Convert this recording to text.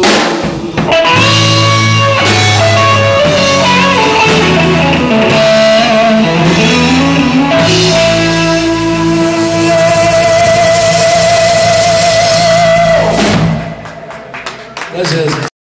so